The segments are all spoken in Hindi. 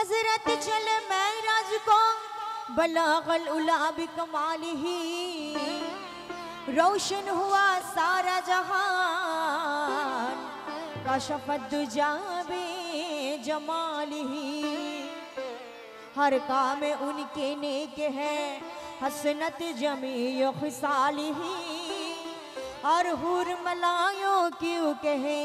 हज़रत चले महराज को, बलागल उला भी कमाल ही। रोशन हुआ सारा जहान कशफत जाबे जमाल ही। हर काम उनके नेक है, हसनत जमी खुशाल ही। और हुर मलायों क्यों कहे?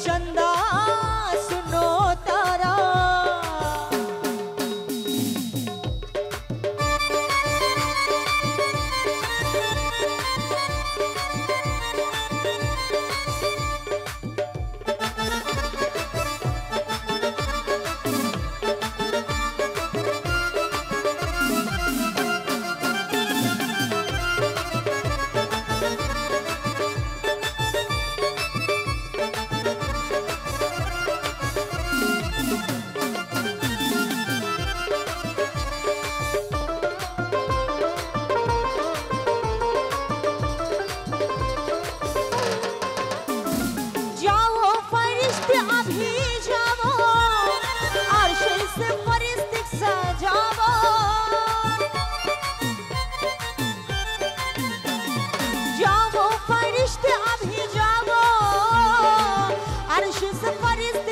真的 Arșul să pariți